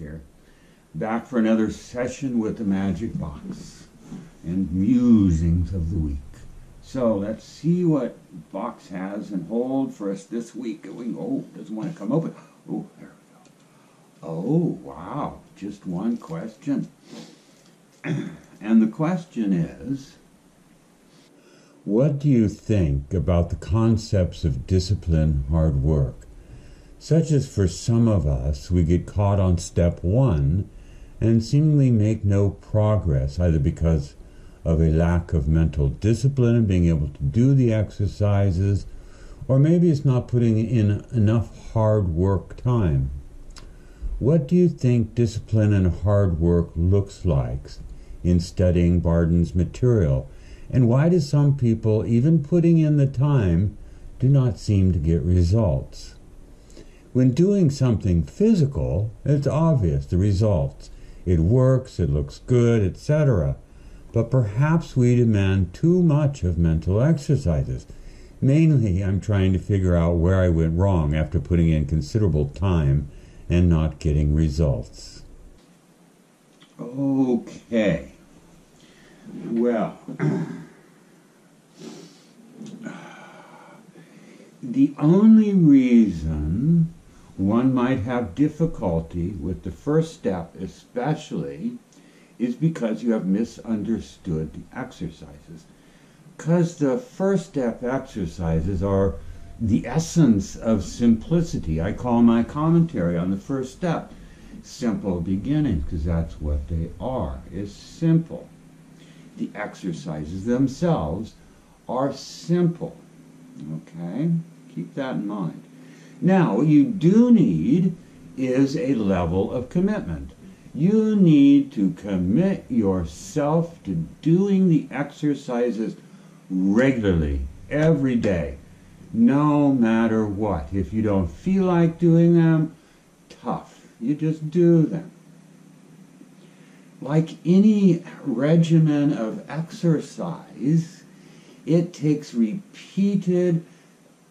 here. Back for another session with the magic box and musings of the week. So let's see what box has and hold for us this week. We oh doesn't want to come open. Oh there we go. Oh wow, just one question. and the question is what do you think about the concepts of discipline, hard work? Such as for some of us, we get caught on step one and seemingly make no progress, either because of a lack of mental discipline and being able to do the exercises, or maybe it's not putting in enough hard work time. What do you think discipline and hard work looks like in studying Bardon's material? And why do some people, even putting in the time, do not seem to get results? When doing something physical, it's obvious the results. It works, it looks good, etc. But perhaps we demand too much of mental exercises. Mainly, I'm trying to figure out where I went wrong after putting in considerable time and not getting results. Okay. Well, the only reason one might have difficulty with the first step, especially, is because you have misunderstood the exercises. Because the first step exercises are the essence of simplicity. I call my commentary on the first step simple beginnings because that's what they are. It's simple. The exercises themselves are simple. Okay? Keep that in mind. Now, what you do need is a level of commitment. You need to commit yourself to doing the exercises regularly, every day, no matter what. If you don't feel like doing them, tough. You just do them. Like any regimen of exercise, it takes repeated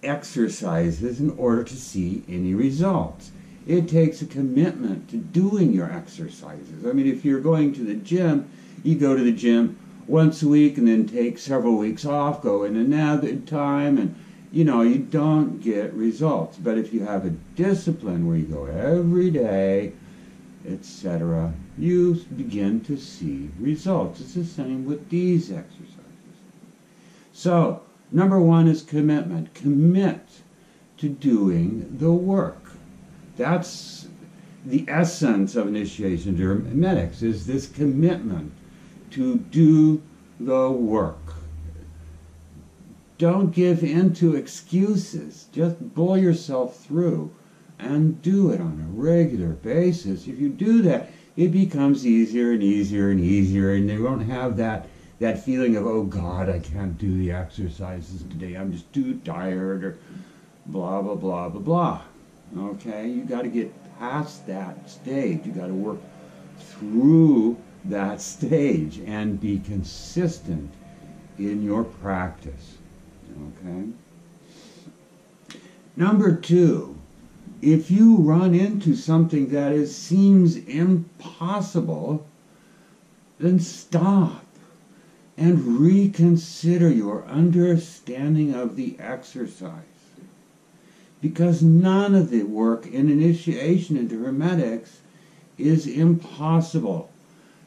exercises in order to see any results. It takes a commitment to doing your exercises. I mean, if you're going to the gym, you go to the gym once a week and then take several weeks off, go in another time, and you know, you don't get results. But if you have a discipline where you go every day, etc., you begin to see results. It's the same with these exercises. So, Number one is commitment. Commit to doing the work. That's the essence of initiation hermetics is this commitment to do the work. Don't give in to excuses. Just bull yourself through and do it on a regular basis. If you do that, it becomes easier and easier and easier, and you won't have that that feeling of, oh God, I can't do the exercises today. I'm just too tired or blah, blah, blah, blah, blah. Okay? You got to get past that stage. You got to work through that stage and be consistent in your practice. Okay? Number two, if you run into something that is, seems impossible, then stop and reconsider your understanding of the exercise. Because none of the work in initiation into Hermetics is impossible.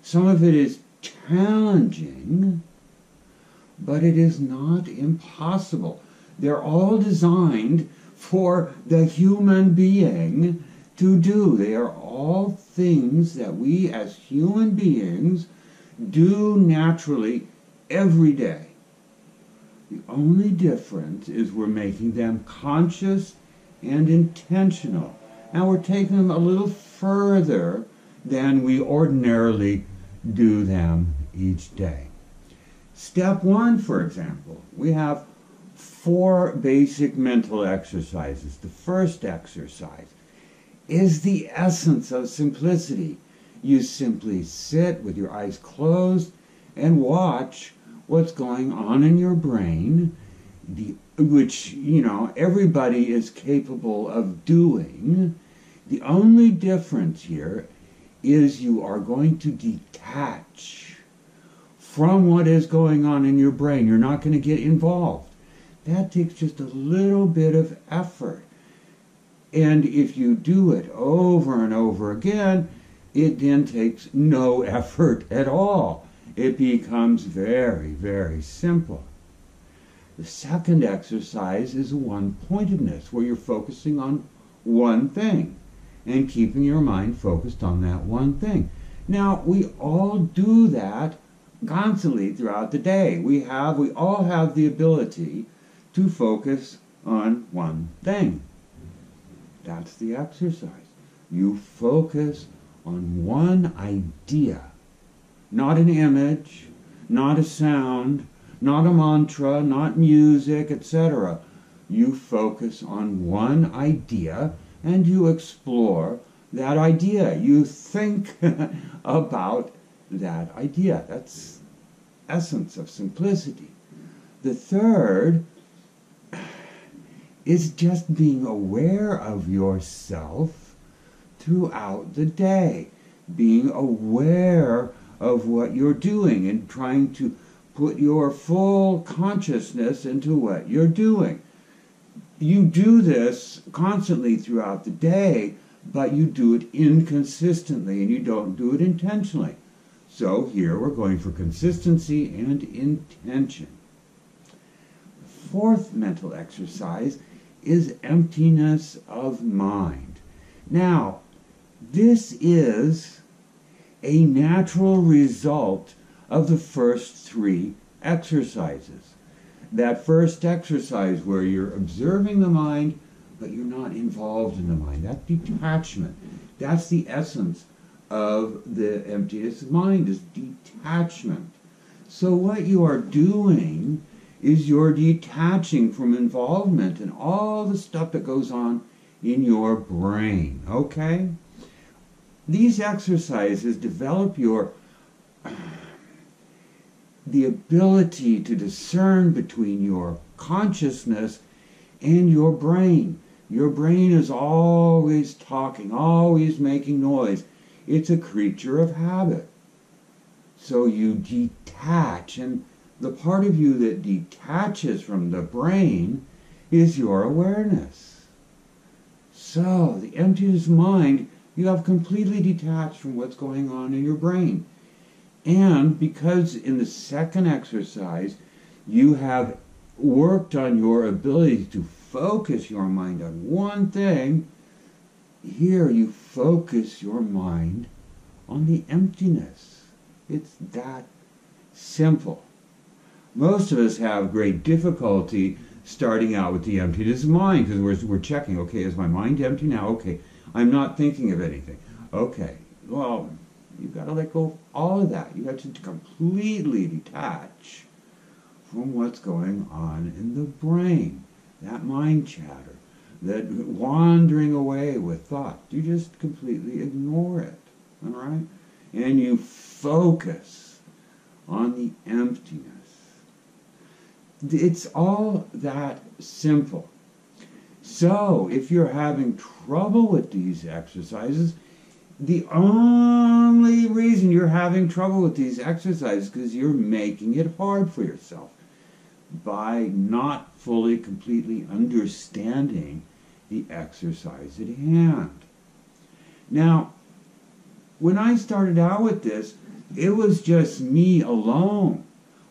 Some of it is challenging, but it is not impossible. They're all designed for the human being to do. They are all things that we as human beings do naturally every day. The only difference is we're making them conscious and intentional. And we're taking them a little further than we ordinarily do them each day. Step one, for example, we have four basic mental exercises. The first exercise is the essence of simplicity. You simply sit with your eyes closed and watch what's going on in your brain, the, which, you know, everybody is capable of doing. The only difference here is you are going to detach from what is going on in your brain. You're not going to get involved. That takes just a little bit of effort. And if you do it over and over again, it then takes no effort at all. It becomes very, very simple. The second exercise is one pointedness, where you're focusing on one thing and keeping your mind focused on that one thing. Now, we all do that constantly throughout the day. We have, we all have the ability to focus on one thing. That's the exercise. You focus on one idea, not an image, not a sound, not a mantra, not music, etc. You focus on one idea and you explore that idea. You think about that idea. That's essence of simplicity. The third is just being aware of yourself throughout the day, being aware of what you're doing and trying to put your full consciousness into what you're doing. You do this constantly throughout the day, but you do it inconsistently and you don't do it intentionally. So here we're going for consistency and intention. The fourth mental exercise is emptiness of mind. Now, this is a natural result of the first three exercises. That first exercise where you're observing the mind, but you're not involved in the mind. That detachment. That's the essence of the emptiness of mind is detachment. So what you are doing is you're detaching from involvement and all the stuff that goes on in your brain. Okay? These exercises develop your the ability to discern between your consciousness and your brain. Your brain is always talking, always making noise. It's a creature of habit. So you detach and the part of you that detaches from the brain is your awareness. So, the emptiness mind, you have completely detached from what's going on in your brain. And because in the second exercise, you have worked on your ability to focus your mind on one thing, here you focus your mind on the emptiness. It's that simple. Most of us have great difficulty starting out with the emptiness of mind because we're, we're checking, okay, is my mind empty now? Okay, I'm not thinking of anything. Okay, well, you've got to let go of all of that. You have to completely detach from what's going on in the brain, that mind chatter, that wandering away with thought. You just completely ignore it, all right? And you focus on the emptiness. It's all that simple. So, if you're having trouble with these exercises, the only reason you're having trouble with these exercises is because you're making it hard for yourself by not fully, completely understanding the exercise at hand. Now, when I started out with this, it was just me alone.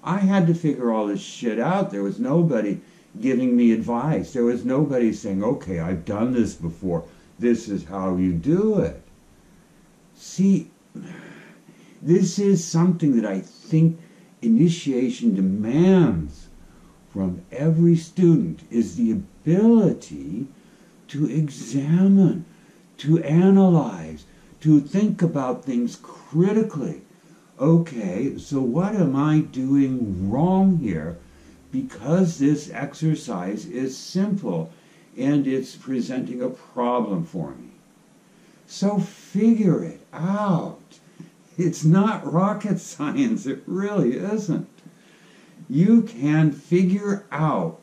I had to figure all this shit out. There was nobody giving me advice. There was nobody saying, okay, I've done this before. This is how you do it. See, this is something that I think initiation demands from every student is the ability to examine, to analyze, to think about things critically okay, so what am I doing wrong here? Because this exercise is simple and it's presenting a problem for me. So figure it out. It's not rocket science, it really isn't. You can figure out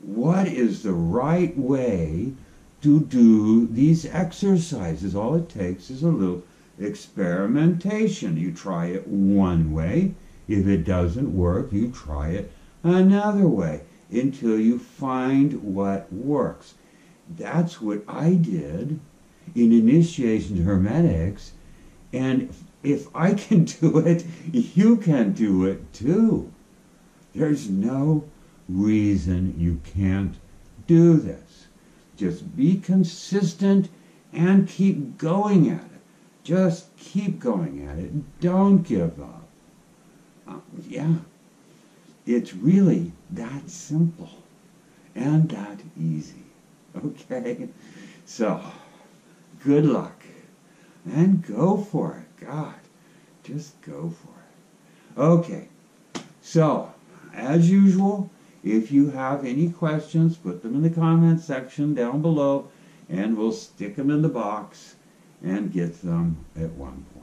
what is the right way to do these exercises. All it takes is a little experimentation. You try it one way. If it doesn't work, you try it another way until you find what works. That's what I did in initiation hermetics. And if I can do it, you can do it too. There's no reason you can't do this. Just be consistent and keep going at it. Just keep going at it. Don't give up. Uh, yeah, it's really that simple and that easy. Okay? So, good luck and go for it. God, just go for it. Okay, so as usual, if you have any questions, put them in the comment section down below and we'll stick them in the box and get them at one point.